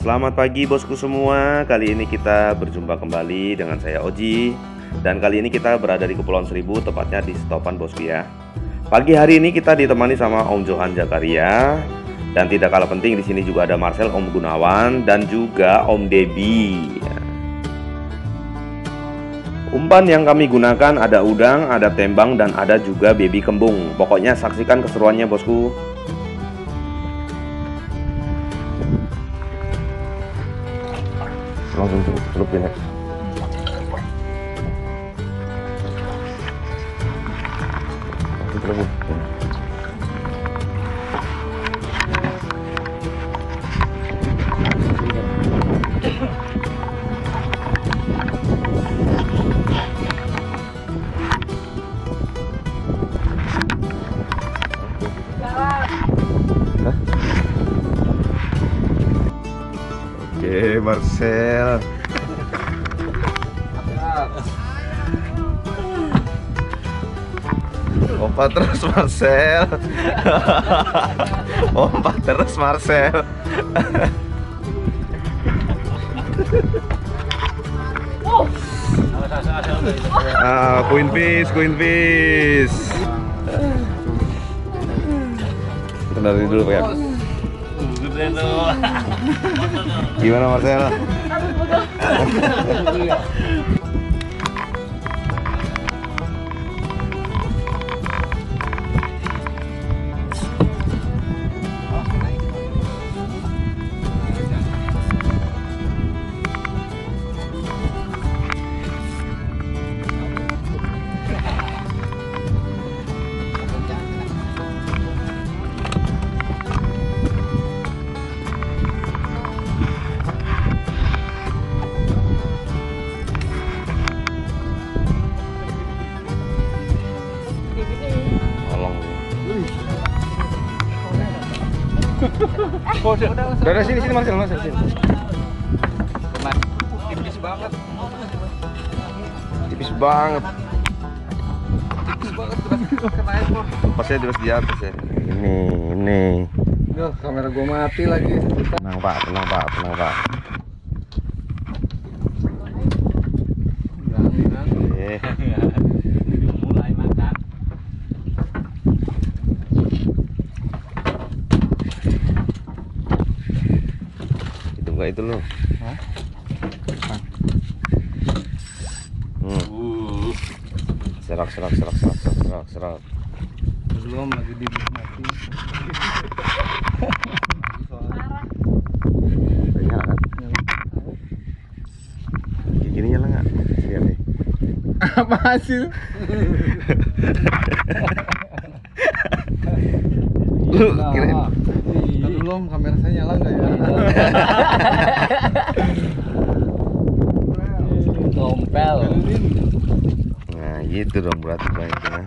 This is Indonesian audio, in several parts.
Selamat pagi bosku semua. Kali ini kita berjumpa kembali dengan saya Oji dan kali ini kita berada di Kepulauan Seribu tepatnya di Stopan bosku ya. Pagi hari ini kita ditemani sama Om Johan Jakaria dan tidak kalah penting di sini juga ada Marcel, Om Gunawan dan juga Om Debi. Umpan yang kami gunakan ada udang, ada tembang dan ada juga baby kembung. Pokoknya saksikan keseruannya bosku. Langsung celupin ya langsung Marcel. Opa terus Marcel. Opa terus Marcel. Ah, Queen Fish, Queen Fish. Kenalin dulu Gimana Marcel? Udah, udah, sini sini Marcel, Marcel sini. tipis banget Tipis banget. tipis banget terus kena ekor Pasnya di atas ya. Ini, ini. Duh, kamera gua mati lagi Tenang Pak, tenang Pak, tenang Pak. Eh, mulai makan itu. Hah? Hmm. Serak, serak, serak, serak, serak, serak, serak. belum lagi di kan? Gini nyala nggak? Lihat nih. apa hasil belum kamera saya nyala nggak ya Tompel. Nah gitu dong berarti baiknya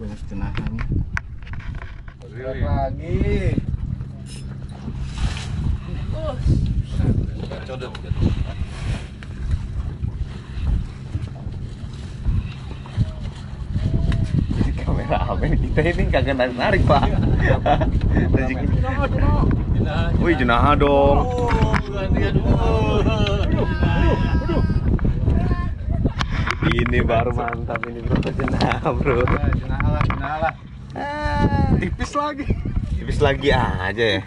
banyak lihat lagi apa ini kita ini kagak narik narik pak. Rezeki. Wih jenaha dong. Ini baru mantap ini bro. Jenaha bro. Nah, jenazah lah jenazah lah. Tipis lagi. Tipis lagi aja ya.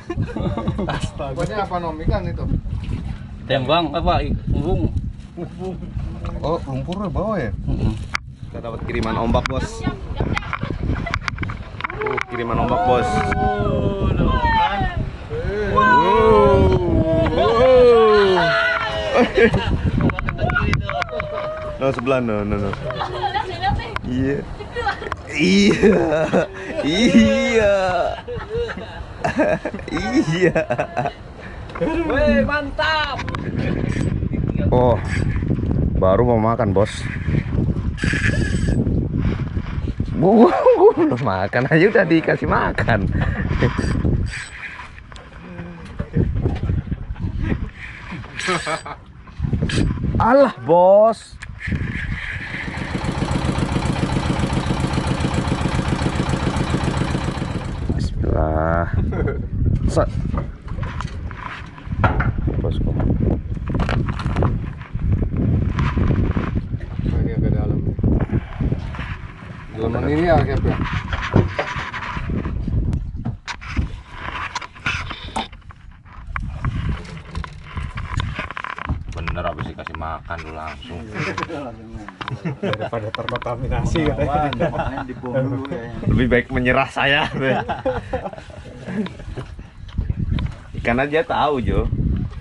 Astaga. Pokoknya apa nomi kan itu. Tembang apa? Umbung. oh lumpurnya bawah ya? Kita dapat kiriman ombak bos Kiriman ombak bos. No sebelah no no no. Iya. Iya. Iya. iya. Mantap. Oh. Baru mau makan, Bos. Belum makan aja udah dikasih makan. Alah, Bos. Bismillah. Set. Bosku. Lagi agak dalam. Dalaman ini ya, Kep ya. Bener abis dikasih makan lu langsung. Daripada terkontaminasi katanya. Lebih baik menyerah saya. Ikan aja tahu Jo.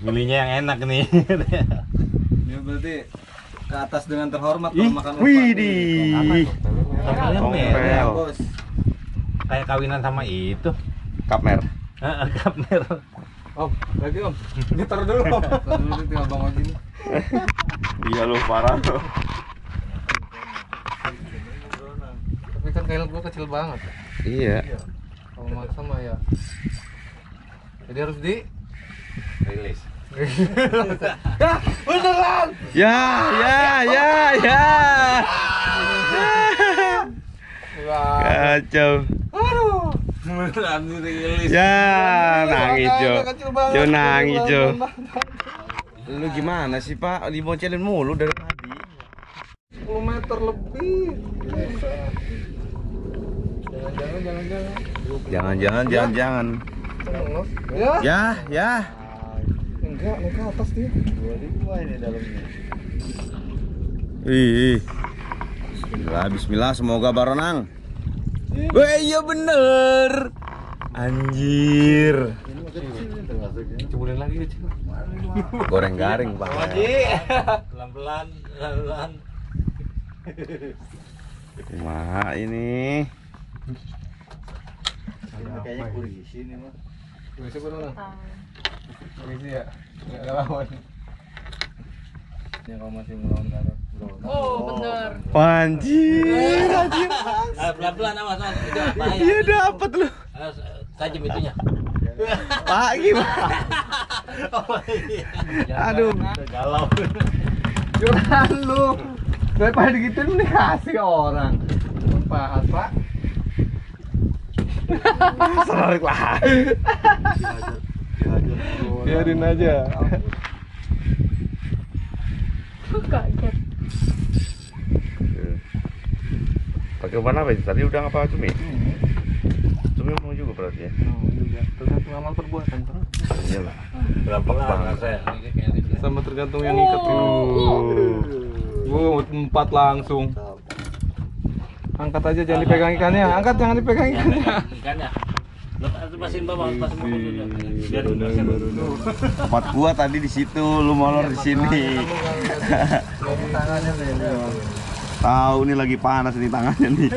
Milihnya yang enak nih. Ya berarti ke atas dengan terhormat kalau makan widih. Tompelnya Tompel. merah. Bos. Kayak kawinan sama itu. Kapmer. Heeh, Kapmer. Om, lagi Om. Ini taruh dulu Om. Taruh dulu tinggal Bang Oji nih. Iya lu parah lu. Tapi kan kail gua kecil banget. Iya. Kalau maksa mah ya. Jadi harus di Rilis. Ya, ya, ya, ya. Wah. Kacau. Ya, nangis Jo. Jo nangis Jo. Lu gimana sih Pak? Diboncelin mulu dari tadi. 10 meter lebih. Jangan, jangan, jangan, jangan. Nos. Ya? Ya, ya. Enggak, naik ke atas dia. Ih. Bismillah, bismillah, semoga barenang. Wah, iya bener. Anjir. Cebulin lagi kecil. Goreng garing, Pak. Pelan-pelan, pelan-pelan. Wah, ini. Kayaknya kurang di sini mah. Bisa berenang. Polisi ya. Enggak lawan. Ya kalau masih melawan karat. Oh, bener. Anjir. Ah, pelan-pelan awas, awas. Ya? Iya dapat lu. Awas, tajam itunya. Pak gimana? Aduh. Galau. Curang lu. Daripada digituin mending kasih orang. Manfaat, Pak. Serik lah. Biarin aja. Kaget. Pakai warna apa itu? Tadi udah apa cumi? Cumi mau juga berarti ya? Tergantung amal perbuatan, Pak. Iya lah. Berapa banget. saya? Sama tergantung yang ikat ini. Gua empat langsung. Angkat aja jangan dipegang ikannya. Angkat jangan dipegang ikannya. Ikannya. Lepasin bawah, lepasin bawah dulu. Biar Empat gua tadi di situ, lu molor di sini. Tangannya Tahu nih lagi panas nih tangannya nih.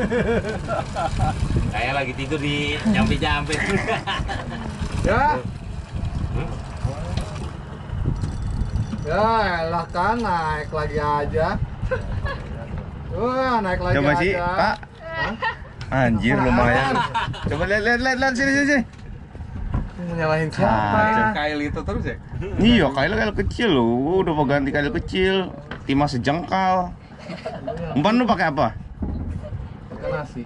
Kayak lagi tidur di jampi-jampi. Ya. Ya, elah kan naik lagi aja. Wah, naik lagi Coba aja. sih, Pak. Anjir lumayan. Coba lihat lihat lihat, lihat sini sini. Menyalahin siapa? Kail itu terus ya? Iya, kail kail kecil lu. Udah mau ganti kail kecil. Timah sejengkal. Umpan lu pakai apa? Pakai nasi.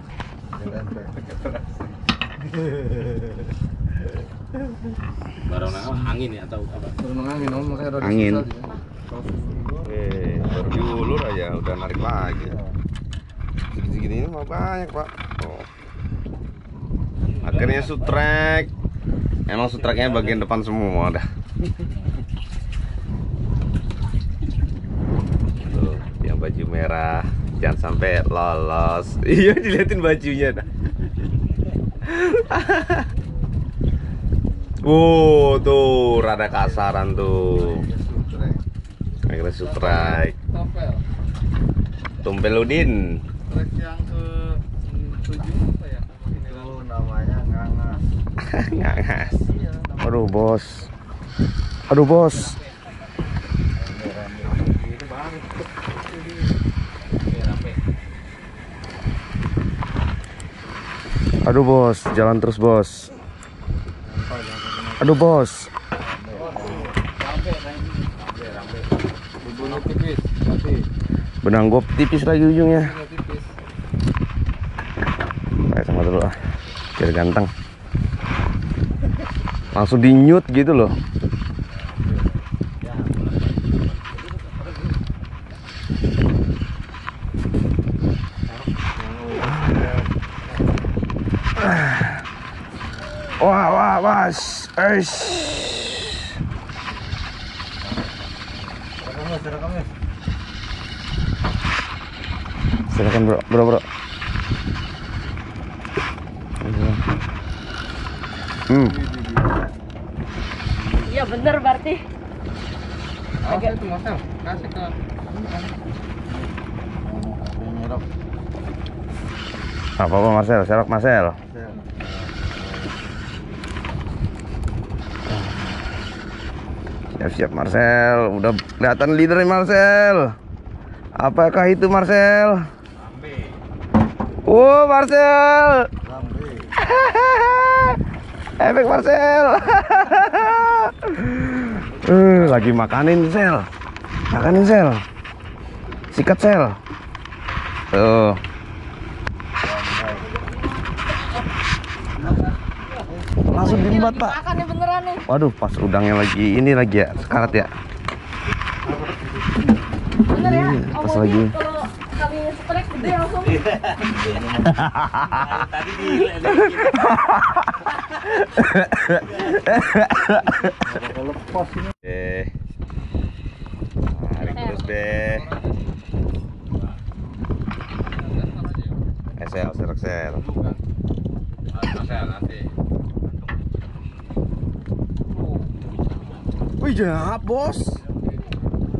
Barang angin ya atau apa? Berenang angin, om, makanya ada Angin. Eh, baru diulur aja udah narik lagi. Segini-segini ini mah banyak, Pak. Oh. Akhirnya sutrek. Emang sutreknya bagian depan semua dah. Tuh, yang baju merah jangan sampai lolos. Iya, diliatin bajunya. Wow, tuh rada kasaran tuh. Akhirnya sutrek. Topel. Tumpeludin. Trek yang ke tujuh apa ya? Ini lalu namanya ngangas. Ngangas. Aduh, bos. Aduh, bos. Itu bang. Aduh, bos. Jalan terus, bos. Aduh, bos. Benang gua tipis lagi ujungnya. Kayak sama dulu ah. Biar ganteng. langsung di nyut gitu loh eh, sh- silakan bro bro bro. Hmm. Iya bener berarti. Awas itu Marcel, kasih ke apa apa Marcel? Serok Marcel siap Marcel. Udah kelihatan leader nih Marcel. Apakah itu Marcel? Wow Marcel. Efek Marcel. Eh, lagi makanin sel. Makanin sel. Sikat sel. Tuh pak Makan nih beneran nih. waduh pas udangnya lagi ini lagi ya sekarat ya Bener ya. Iya, pas lagi. Kalau strike gede langsung. Eh. Tarik terus be. Eh, sel, serok sel. Nanti. Wih, jenap, bos.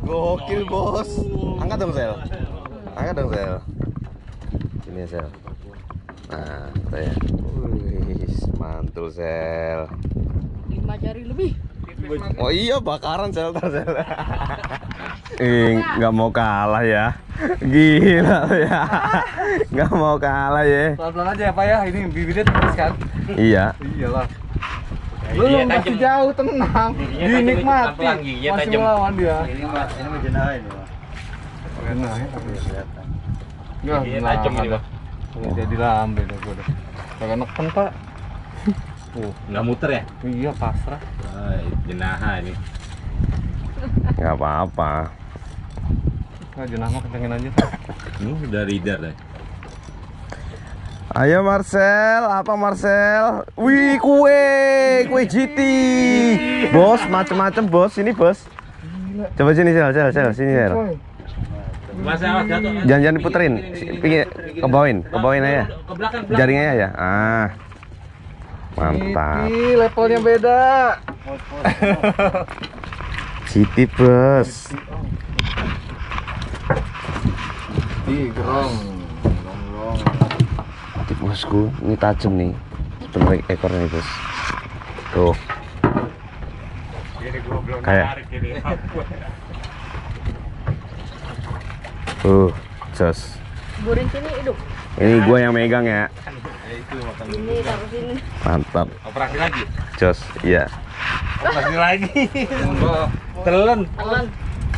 Gokil, bos. Angkat dong, sel. Angkat dong, sel. Sini, sel. Nah, saya. Wih, mantul, sel. Lima jari lebih. Oh iya, bakaran sel, tar, sel. Eh, nggak mau kalah ya. Gila ya. Nggak mau kalah ya. Pelan-pelan aja ya Pak ya, ini bibirnya tipis kan? Iya. Iyalah. Belum masih tajam. jauh tenang. Tajam, Dinikmati. giginya Masih melawan dia. Ini ini mau jenah ini. Enak ya. Kelihatan. Ya, tajam ini. Pak. Jadi lambe deh gue deh. Kagak neken Pak. Nggak muter ya? Iya pasrah. Jenaha ini. Nggak apa-apa. Nah, jenah mah kencengin aja. Ini udah leader deh. Ayo Marcel, apa Marcel? Wih, kue, kue GT. Bos, macem-macem bos, sini bos. Coba sini sel, sel, sel, sini sel. Mas awas jatuh. Jangan jangan diputerin, Pinggir, ke bawain, ke bawain aja. Jaringnya aja. Ah, mantap. Levelnya beda. GT bos. Ih, gerong. Tip bosku, ini tajam nih. Sebenarnya ekornya nih bos. Tuh. Kayak. Tuh, jos. Burin sini hidup. Ini gua yang megang ya. Ini taruh sini. Mantap. Operasi lagi. Jos, iya. Operasi lagi. Telan. Telan.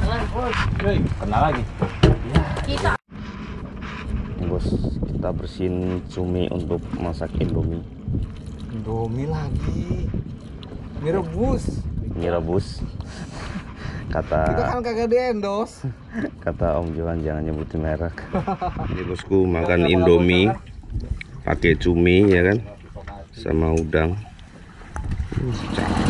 Telan. Kena lagi. Kita. Bos, kita bersihin cumi untuk masak Indomie. Indomie lagi. Ini rebus. Ini rebus. Kata Kita kan kagak di endorse. kata Om Johan jangan nyebutin merek. Ini bosku makan Indomie pakai cumi ya kan sama udang. Uh.